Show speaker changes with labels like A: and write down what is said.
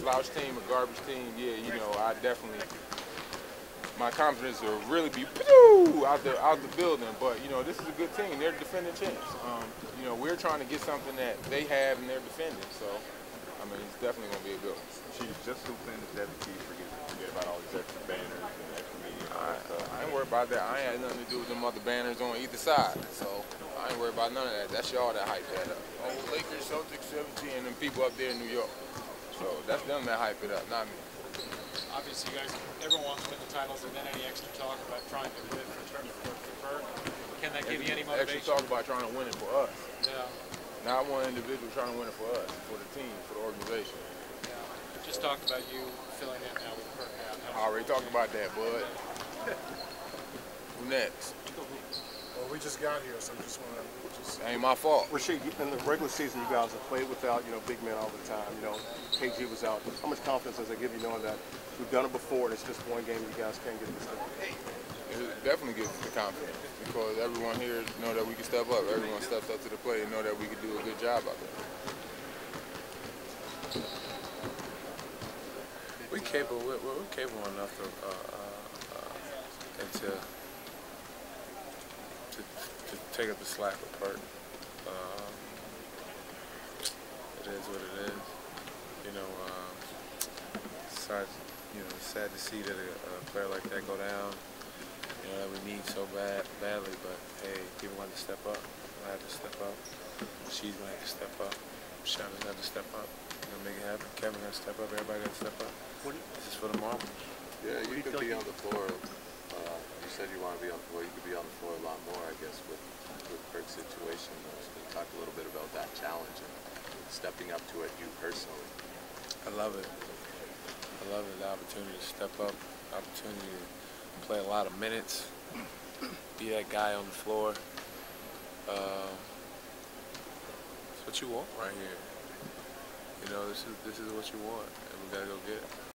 A: slouch team, a garbage team, yeah, you know, I definitely my confidence will really be out the out the building. But you know, this is a good team. They're defending champs. Um, you know, we're trying to get something that they have and they're defending. So, I mean, it's definitely going to be a good one.
B: Chief, just so things that the key. Forget forget about all these extra banners and extra media. And all
A: I,
B: that stuff.
A: I ain't worried about that. I ain't had nothing to do with them other banners on either side. So I ain't worried about none of that. That's y'all that hype that up. Oh, Lakers, Celtics, 17, and them people up there in New York. So that's them that hype it up, not me.
C: Obviously, you guys, everyone wants to win the titles, and then any extra talk about trying to win for, for, for Perk, can that give you any motivation?
A: Extra
C: motivation?
A: talk about trying to win it for us.
C: Yeah,
A: Not one individual trying to win it for us, for the team, for the organization.
C: yeah. Just talked about you filling in now with Perk out.
A: I already talked about that, bud. Who next?
D: Well, we just got here, so we just want to just.
A: Ain't my fault.
E: Rasheed, in the regular season, you guys have played without, you know, big men all the time. You know, KG was out. How much confidence does that give you knowing that we've done it before and it's just one game you guys can't get this done?
A: It definitely gives the confidence because everyone here know that we can step up. Everyone steps up to the plate and know that we can do a good job out there.
F: We capable. We're, we're capable enough of uh, uh, uh, and to, to to take up the slack apart. Um, it is what it is. You know, um, sad, you know, it's sad to see that a, a player like that go down. You know that we need so bad, badly. But hey, people want to step up. I have to step up. She's going to have to step up. Shannon's going to have to step up. You know, make it happen. Kevin got to step up. Everybody got to step up. What you, This is for the Marbles.
G: Yeah, you could be on the floor. Uh, you said you want to be on. the floor. you could be on the floor a lot more, I guess, with with Perk's situation. Can you talk a little bit about that challenge and stepping up to it, you personally?
F: I love it. I love it. The opportunity to step up, opportunity to play a lot of minutes, be that guy on the floor. Uh, it's what you want right here. You know, this is this is what you want, and we gotta go get it.